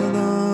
alone.